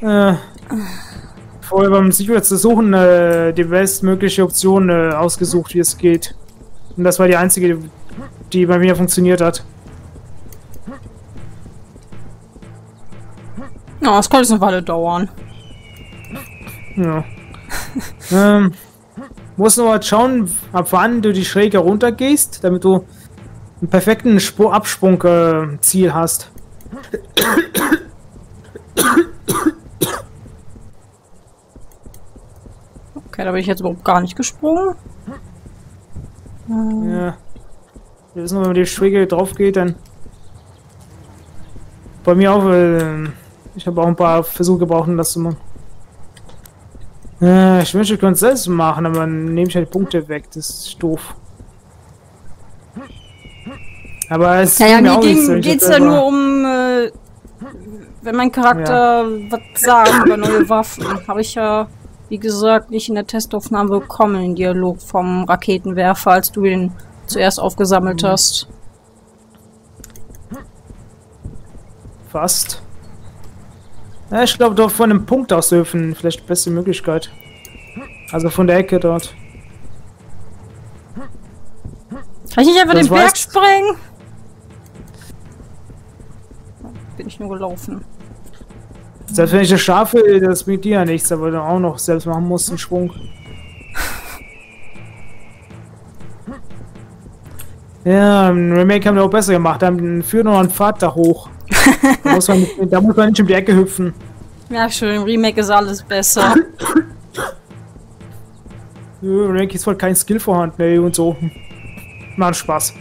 Äh, vorher beim Secret zu suchen, äh, die bestmögliche Option äh, ausgesucht, wie es geht. Und das war die einzige, die bei mir funktioniert hat. Ja, das könnte eine Weile dauern. Ja. ähm, musst nur mal schauen, ab wann du die Schräge runtergehst, damit du einen perfekten Spur Absprung-Ziel äh, hast. Okay, da bin ich jetzt überhaupt gar nicht gesprungen. Ja. Wir wissen, wenn man die Schräge drauf geht, dann. Bei mir auch, äh, ich habe auch ein paar Versuche gebraucht, um das zu machen. Äh, ich wünschte, ich könnte es selbst machen, aber dann nehme ich halt Punkte weg. Das ist doof. Aber es naja, mir ging, geht's ja nur um, äh, wenn mein Charakter ja. was sagt über neue Waffen. Habe ich ja, wie gesagt, nicht in der Testaufnahme bekommen, den Dialog vom Raketenwerfer, als du ihn zuerst aufgesammelt mhm. hast. Fast. Ja, ich glaube doch von einem Punkt aus dürfen vielleicht die beste Möglichkeit. Also von der Ecke dort. Kann ich nicht einfach das den Berg springen? Bin ich nur gelaufen. Selbst wenn ich das schaffe, das bringt dir ja nichts, aber dann auch noch selbst machen muss einen Schwung. Ja, im Remake haben wir auch besser gemacht. Da führt noch einen Pfad da hoch da, muss man nicht, da muss man nicht um die Ecke hüpfen. Ja, schön. Im Remake ist alles besser. Im Remake ist voll kein Skill vorhanden, ey, und so. Macht Spaß.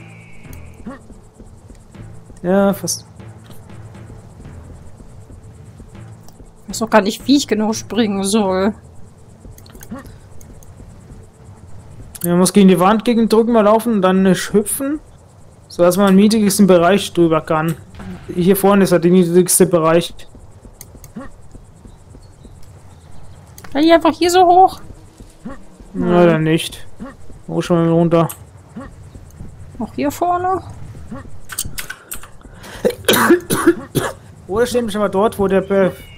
Ja, fast. Ich weiß auch gar nicht, wie ich genau springen soll. Man muss gegen die Wand gegen drücken mal laufen und dann hüpfen, so dass man im niedrigsten Bereich drüber kann. Hier vorne ist ja der niedrigste Bereich. Kann ich einfach hier so hoch? Na, dann nicht. Wo schon mal runter. Auch hier vorne? Oder stehen wir schon mal dort, wo der günstigste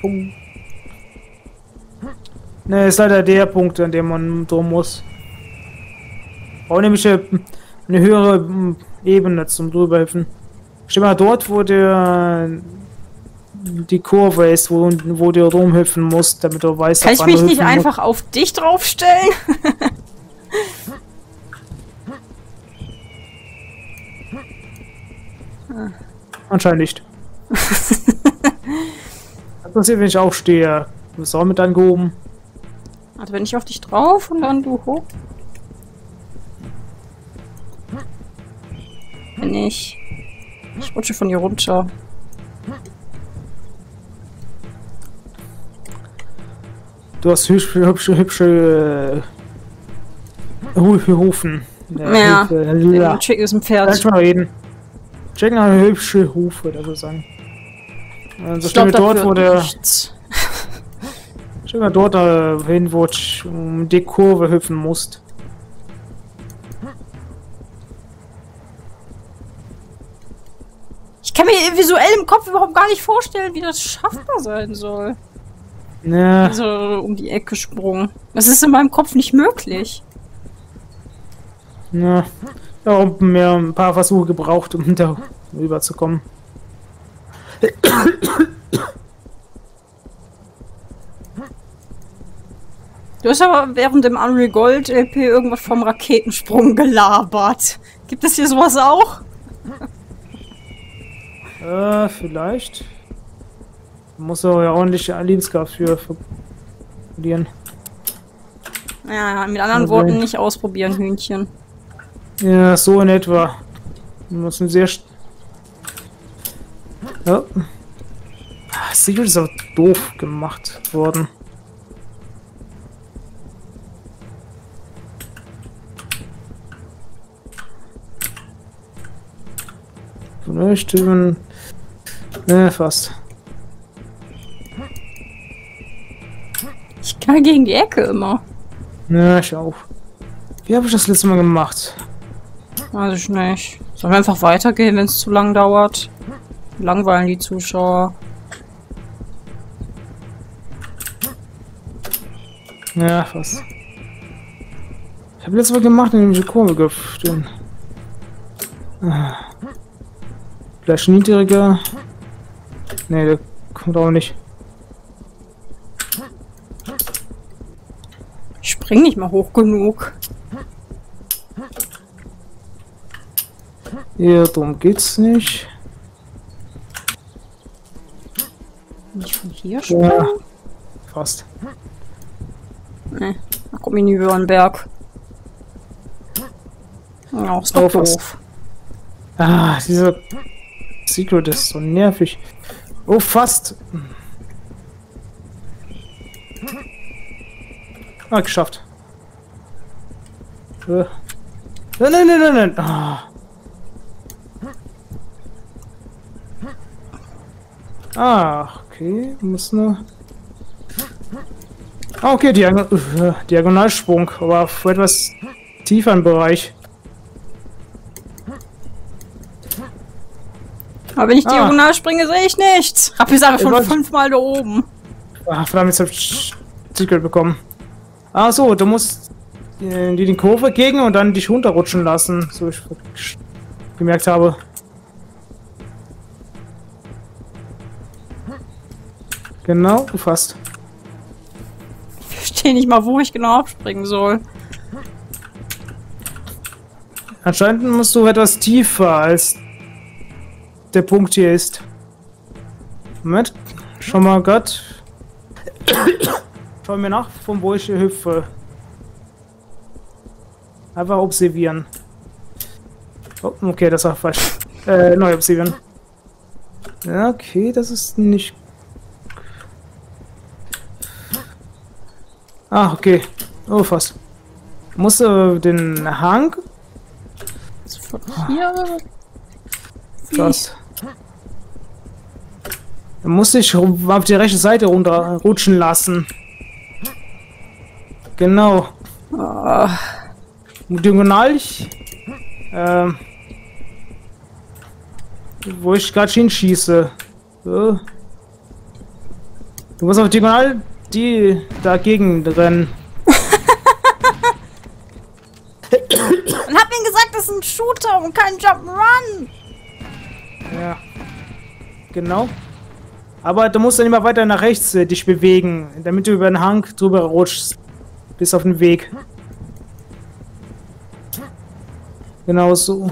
Punkt... Ne, ist leider der Punkt, an dem man drum muss. Brauche nämlich eine höhere Ebene zum drüber helfen. Stell mal dort, wo der die Kurve ist, wo, wo du rumhüpfen musst, damit du weißt, Kann ich mich nicht einfach auf dich draufstellen? Anscheinend nicht. Was passiert, wenn ich auch stehe? Du bist auch mit angehoben. Also wenn ich auf dich drauf und dann du hoch. Wenn ich ich rutsche von hier runter. Du hast hübsche, hübsche, hübsche äh, Hufen. Ja, ja. Chicken ist ein Pferd. Lass mal reden. Chicken hat hübsche Hufe, das soll sagen. Also stehen wir dort, wo der... Stehen wir dort äh, hin, wo du um die Kurve hüpfen musst. kann mir visuell im Kopf überhaupt gar nicht vorstellen, wie das schaffbar sein soll. Ja. Also um die Ecke sprungen. Das ist in meinem Kopf nicht möglich. Ja. Ja, und mehr ein paar Versuche gebraucht, um da rüberzukommen. Du hast aber während dem Unreal Gold LP irgendwas vom Raketensprung gelabert. Gibt es hier sowas auch? Äh, vielleicht. Muss er ja ordentliche Lebenskraft für verlieren. Ja, mit anderen also Worten nicht ausprobieren, Hühnchen. Ja, so in etwa. Wir müssen sehr... Ja. Siegel ist auch doof gemacht worden. Stimmen. Ne, fast. Ich kann gegen die Ecke immer. Ja, ich auch. Wie habe ich das letzte Mal gemacht? Weiß ich nicht. Sollen wir einfach weitergehen, wenn es zu lang dauert? Langweilen die Zuschauer. Ja, fast. Ich habe letztes Mal gemacht, indem ich die Kurve geöffnet. Ah. Vielleicht niedriger. Nee, der kommt auch nicht. Ich spring nicht mal hoch genug. Ja, darum geht's nicht. Nicht von hier springen? Ja, fast. Nee, da komm ich nie über den Berg. Ja, ist doch Oh, doof. Ah, dieser Secret ist so nervig. Oh, fast. Ah, geschafft. Äh. Nein, nein, nein, nein, nein. Ah. Ah, okay. Muss nur. Ah, okay, Diagon äh, Diagonalsprung, aber auf etwas tieferen Bereich. Aber wenn ich Ah. diagonal springe, sehe ich nichts. Hab die Sache schon wollte- fünfmal da oben. Ah, verdammt, jetzt hab ich Secret bekommen. Ach so, du musst äh, die die Kurve gegen und dann dich runterrutschen lassen, so ich gemerkt habe. Genau, du fast. Ich verstehe nicht mal, wo ich genau abspringen soll. Anscheinend musst du etwas tiefer als der Punkt hier ist. Moment, schau mal Gott. Schau mir nach, von wo ich hier hüpfe. Einfach observieren. Oh, okay, das war falsch. Äh, neu observieren. Okay, das ist nicht. Ah, okay. Oh, fast. Musst du den Hang von hier. Fast. Dann muss ich auf die rechte Seite runter rutschen lassen. Genau. Ah, Diagonal. Ähm, wo ich gerade hinschieße. So. Du musst auf Diagonal die dagegen rennen. und hab ihm gesagt, das ist ein Shooter und kein Jump'n'Run. Ja. Genau. Aber du musst dann immer weiter nach rechts äh, dich bewegen, damit du über den Hang drüber rutschst. Bis auf den Weg. Genau so.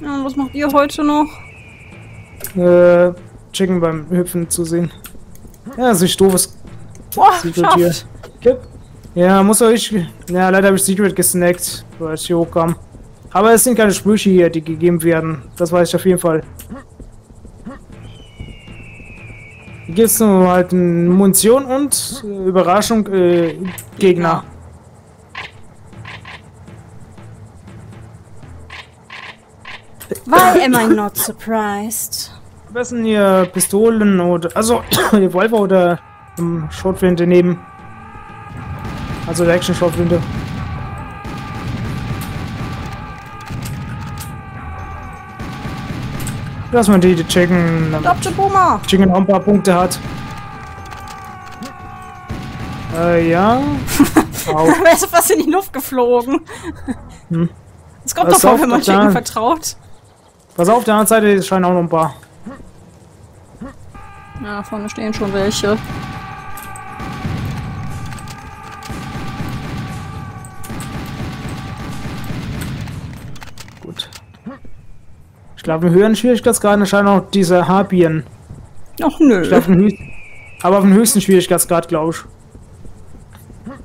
Ja, was macht ihr heute noch? Äh, Chicken beim Hüpfen zu sehen. Ja, das ist doofes Boah, Secret hier. Ja, muss euch. Ja, leider habe ich Secret gesnackt, weil ich hier hochkam. Aber es sind keine Sprüche hier, die gegeben werden. Das weiß ich auf jeden Fall. Hier gibt es nur halt Munition und äh, Überraschung äh, Gegner. Why am I not surprised? Am besten hier Pistolen oder. Also, Revolver oder um, Schrotflinte nehmen. Also der Action-Schrotflinte. Lass mal die, die checken, damit Dr. Boomer. Chicken auch ein paar Punkte hat. Äh, ja. Au. Er ist fast in die Luft geflogen. Hm. Das kommt Pass doch vor, auf, wenn man. Chicken vertraut. Pass auf, der anderen Seite scheinen auch noch ein paar. Ja, vorne stehen schon welche. Gut. Ich glaube, im höheren Schwierigkeitsgrad erscheinen auch diese Harpien. Ach nö. Glaub, aber auf dem höchsten Schwierigkeitsgrad, glaube ich.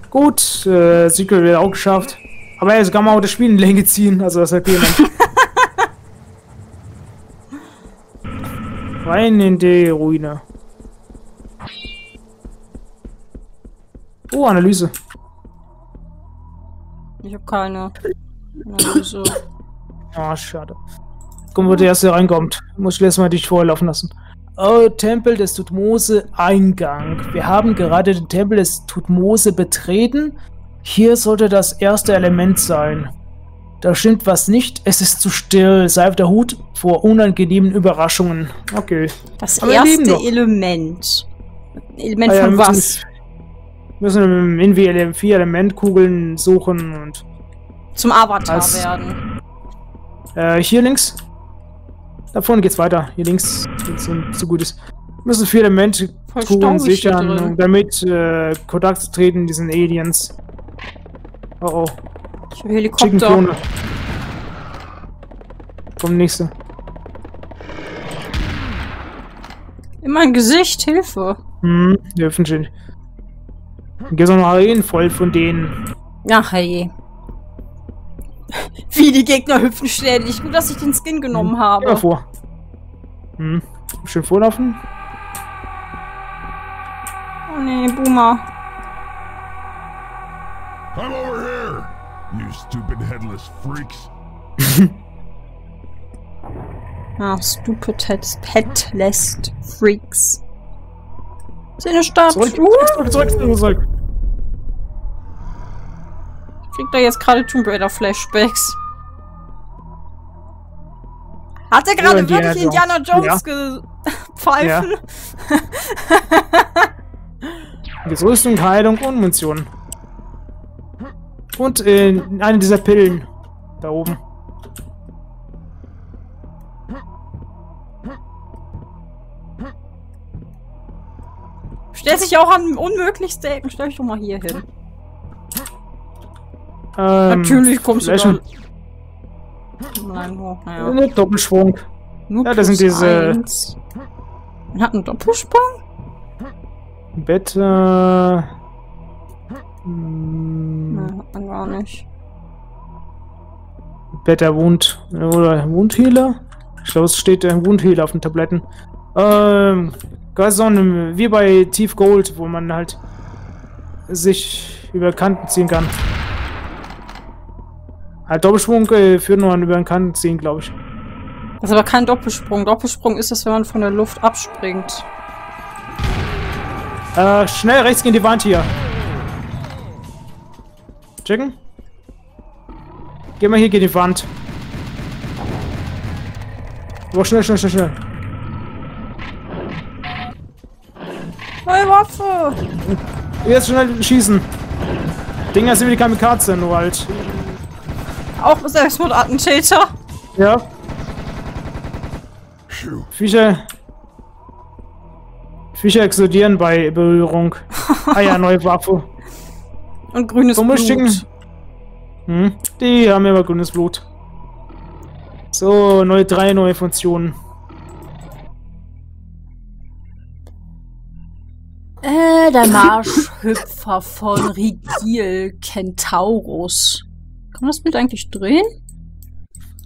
Gut, äh, Secret wird auch geschafft. Aber jetzt kann man auch das Spiel in Länge ziehen, also das hat jemand. Rein in die Ruine. Oh, Analyse. Ich habe keine. Analyse. Ah, schade. Gucken, wo der erste reinkommt. Muss ich erstmal dich vorlaufen lassen. Oh, Tempel des Tutmose Eingang. Wir haben gerade den Tempel des Tutmose betreten. Hier sollte das erste Element sein. Da stimmt was nicht, es ist zu still. Sei auf der Hut vor unangenehmen Überraschungen. Okay. Das Aber wir erste. Element. Element Ah ja, von wir was? müssen- Müssen irgendwie vier Elementkugeln suchen und. Zum Avatar werden. Äh, hier links. Da vorne geht's weiter. Hier links so, so gut ist. Müssen vier Elementkugeln sichern, damit äh, Kontakt zu treten, diesen Aliens. Oh oh. Ich will Helikopter. Komm, nächste. In mein Gesicht, Hilfe. Hm, helfen schon. Gehst auch noch Arenen voll von denen. Ach, hey. Wie die Gegner hüpfen ständig. Gut, dass ich den Skin genommen hm. habe. Ja, vor. Hm. Schön vorlaufen. Oh nee, Boomer. I'm over here, you stupid headless freaks. ah, stupid headless freaks. Ist in der Stadt. Zurück, zurück, zurück, zurück, zurück. Kriegt er jetzt gerade Tomb Raider Flashbacks? Hat er gerade wirklich Indiana Jones ja. gepfeifen? Ja. Rüstung, Heilung und Munition. Und äh, eine dieser Pillen. Da oben. Stellt sich auch an unmöglichste Ecken. Stell dich doch mal hier hin. Ähm, Natürlich kommst du dann. Nein, oh, naja. Doppelschwung. Nur ja, das sind diese. Eins. Man hat einen Doppelsprung? Bett, äh. Hm. Man gar nicht. Better Wund. Oder Wundhealer? Ich glaube, es steht ein Wundhealer auf den Tabletten. Ähm. Ein, wie bei Tief Gold, wo man halt sich über Kanten ziehen kann. Halt Doppelschwung äh, führt nur an über den Kanten ziehen, glaube ich. Das ist aber kein Doppelsprung. Doppelsprung ist es, wenn man von der Luft abspringt. Äh, schnell rechts gegen die Wand hier. Checken. Geh mal hier gegen die Wand. Oh, schnell, schnell, schnell, schnell. Neue Waffe! Jetzt schnell schießen. Dinger sind wie die Kamikaze, nur halt. Auch Selbstmordattentäter? Ja. Viecher. Viecher explodieren bei Berührung. ah ja, neue Waffe. Und grünes Blut. Schicken. Hm, die haben immer grünes Blut. So, neue drei neue Funktionen. Äh, der Marschhüpfer von Rigil Kentaurus. Kann man das Bild eigentlich drehen?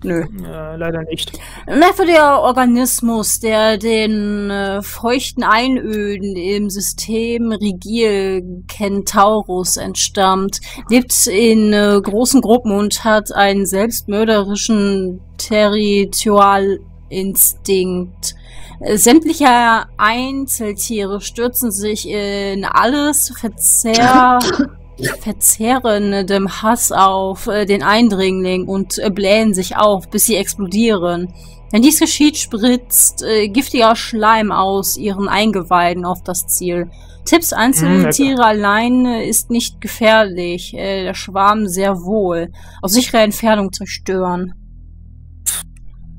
Nö. Ja, leider nicht. Merkwürdiger Organismus, der den äh, feuchten Einöden im System Rigil Kentaurus entstammt, lebt in äh, großen Gruppen und hat einen selbstmörderischen Territorialinstinkt. Äh, sämtliche Einzeltiere stürzen sich in alles, Verzehr verzehrendem Hass auf äh, den Eindringling und äh, blähen sich auf, bis sie explodieren. Wenn dies geschieht, spritzt äh, giftiger Schleim aus ihren Eingeweiden auf das Ziel. Tipps einzelne mhm, Tiere allein äh, ist nicht gefährlich, äh, der Schwarm sehr wohl. Aus sicherer Entfernung zerstören.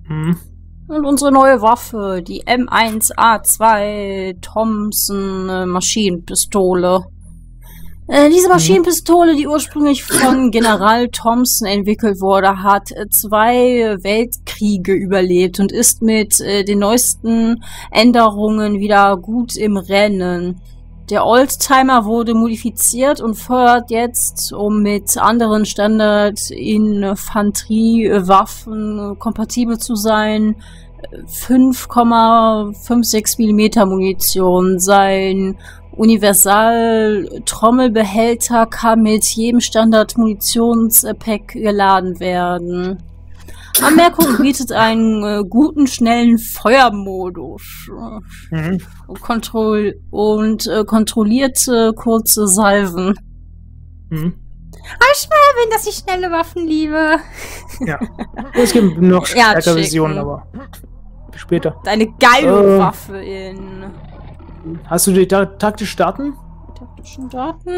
Mhm. Und unsere neue Waffe, die M1A2 Thompson äh, Maschinenpistole. Äh, diese mhm. Maschinenpistole, die ursprünglich von General Thompson entwickelt wurde, hat äh, zwei Weltkriege überlebt und ist mit äh, den neuesten Änderungen wieder gut im Rennen. Der Oldtimer wurde modifiziert und feuert jetzt, um mit anderen Standard-Infanteriewaffen kompatibel zu sein, 5,56 mm Munition. Sein Universal-Trommelbehälter kann mit jedem Standard-Munitionspack geladen werden. Anmerkung bietet einen äh, guten, schnellen Feuermodus mhm. Kontroll und äh, kontrollierte kurze Salven. Mhm. Aber ich wenn dass ich schnelle Waffen liebe. Ja. Es gibt noch stärkere ja, Visionen, aber später. Deine geile äh. Waffe in Hast du die ta taktisch starten? Taktische Daten?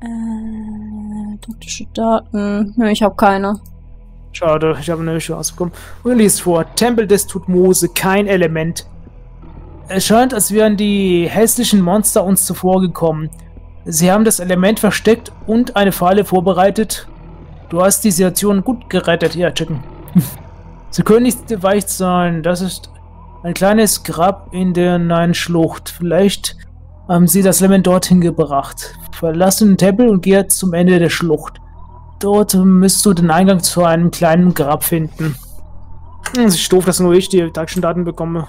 Äh, taktische Daten. Ne, ich habe keine. Schade, ich habe eine Chance bekommen. Und liest vor. Tempel des Tutmose, kein Element. Es scheint, als wären die hässlichen Monster uns zuvor gekommen. Sie haben das Element versteckt und eine Falle vorbereitet. Du hast die Situation gut gerettet. Ja, checken. Sie können nicht weich sein. Das ist ein kleines Grab in der neuen Schlucht. Vielleicht haben sie das Element dorthin gebracht. Verlasse den Tempel und gehe zum Ende der Schlucht. Dort müsst du den Eingang zu einem kleinen Grab finden. Es ist doof, dass nur ich die taktischen Daten bekomme.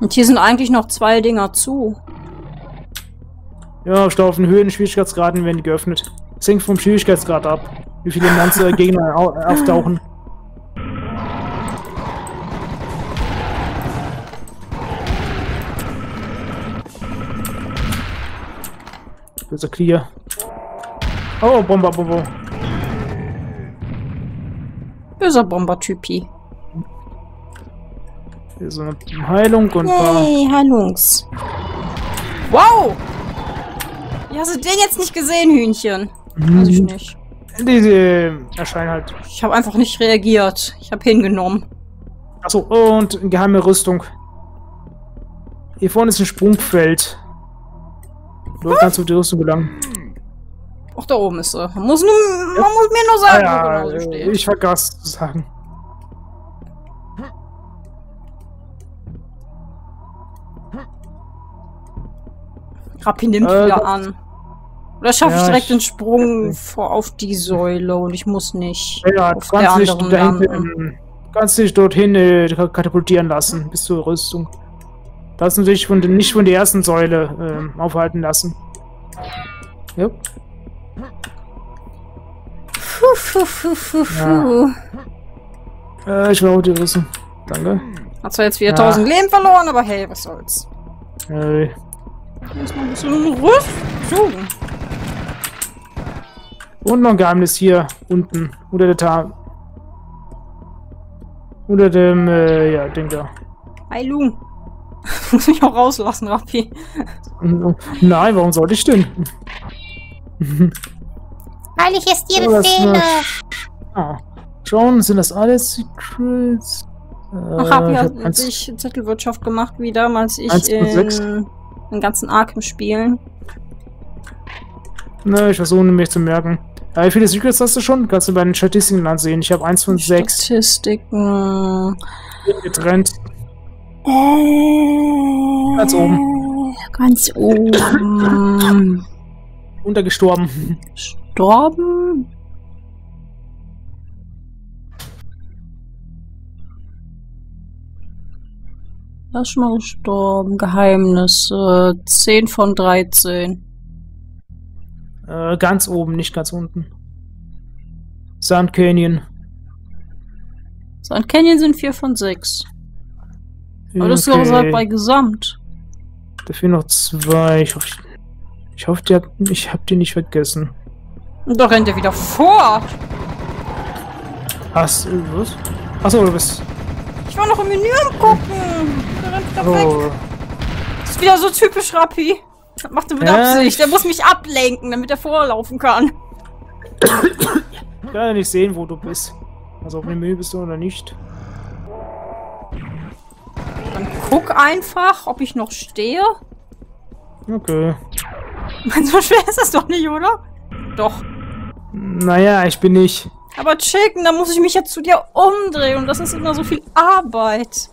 Und hier sind eigentlich noch zwei Dinger zu. Ja, auf den Höhen Schwierigkeitsgraden werden die geöffnet. Es hängt vom Schwierigkeitsgrad ab, wie viele ganze Gegner au Böser Clear. Oh, Bomber, Bomber. Böser Bomber-Typi. Hier so eine Heilung und. Hey, Heilungs. Wow! Wie hast du den jetzt nicht gesehen, Hühnchen? Weiß ich nicht. Diese erscheinen halt. Ich habe einfach nicht reagiert. Ich habe hingenommen. Achso, und geheime Rüstung. Hier vorne ist ein Sprungfeld. Dort kannst du auf die Rüstung gelangen. Ach, da oben ist sie. Man muss, nur, man muss mir nur sagen, Ah, wo ja, genau sie steht. ich vergaß zu sagen. Rappi nimmt Äh, wieder an. Oder schaffe ich Ja, direkt ich- den Sprung vor auf die Säule und ich muss nicht Ja, du auf der kannst dich anderen dahin, kannst dich dorthin äh, katapultieren lassen, bis zur Rüstung. Das dich von den, nicht von der ersten Säule ähm, aufhalten lassen. Ja. Puh, puh, puh, puh, Ja. puh. Äh, ich will auch die Rüstung. Danke. Hat zwar jetzt wieder Ja. 1000 Leben verloren, aber hey, was soll's. Äh, Jetzt mal ein bisschen Rüstung. und noch ein Geheimnis hier unten. Unter der Ta Unter dem, äh, ja, Ding da. Heilung. Muss mich auch rauslassen, Rappi. Nein, warum sollte ich denn? Weil ich es dir das befehle. Ah. Schon, sind das alle Secrets? Äh, Ach, Rappi hat eins- sich Zettelwirtschaft gemacht, wie damals ich Eins plus sechs. in den ganzen Arkham spielen. Ne, ich versuche mich zu merken. Ja, wie viele Secrets hast du schon? Kannst du bei den Statistiken ansehen. Ich habe eins von sechs Statistiken. getrennt. Ganz oben. Ganz oben. Untergestorben. Gestorben? Er ist schon mal gestorben. Geheimnis. Äh, 10 von 13. Äh, ganz oben, nicht ganz unten. Sand Canyon. Sand Canyon sind 4 von 6. Aber das ist ja gesagt bei Gesamt. Dafür noch zwei. Ich hoffe, ich, hoffe hab, ich habe die nicht vergessen. Und da rennt er wieder vor. Hast du was? Achso, du bist. Ich war noch im Menü am gucken. Der rennt wieder weg. Oh, Das ist wieder so typisch Rappi. Das macht er mit Ja, Absicht. ich- Der muss mich ablenken, damit er vorlaufen kann. ich kann ja nicht sehen, wo du bist. Also, ob du im Menü bist du oder nicht. Guck einfach, ob ich noch stehe. Okay. So schwer ist das doch nicht, oder? Doch. Naja, ich bin nicht. Aber chicken, da muss ich mich jetzt zu dir umdrehen und das ist immer so viel Arbeit.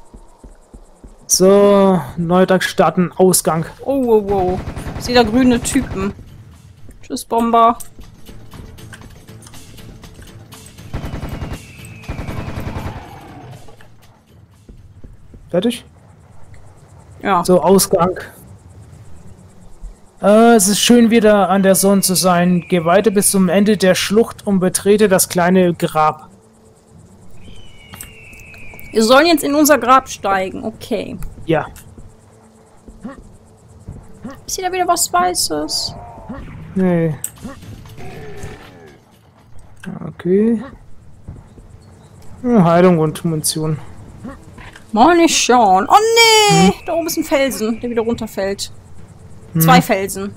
So, Neutag starten, Ausgang. Oh, wow, wow. Ich sehe da grüne Typen. Tschüss, Bomber. Fertig? Ja. So, Ausgang. Äh, es ist schön wieder an der Sonne zu sein. Geh weiter bis zum Ende der Schlucht und betrete das kleine Grab. Wir sollen jetzt in unser Grab steigen. Okay. Ja. Ich sehe da wieder was Weißes. Nee. Okay. Hm, Heilung und Munition. Mal nicht schauen. Oh nee! Da oben ist ein Felsen, der wieder runterfällt. Hm. Zwei Felsen.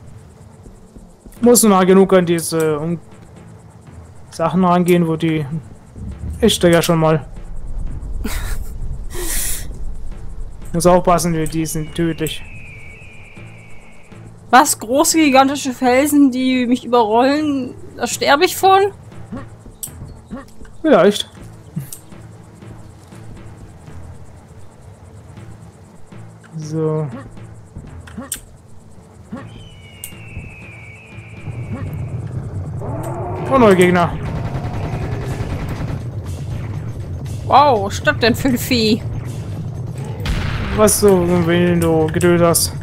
Muss mal genug an diese um Sachen rangehen, wo die... Ich stehe ja schon mal. Muss aufpassen, die sind tödlich. Was? Große, gigantische Felsen, die mich überrollen? Da sterbe ich von? Vielleicht. So. Oh, neue Gegner. Wow, steckt denn für ein Vieh? Was so, wenn du Geduld hast.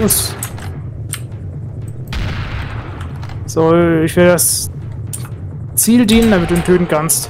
Muss. So, ich will das Ziel dienen, damit du ihn töten kannst.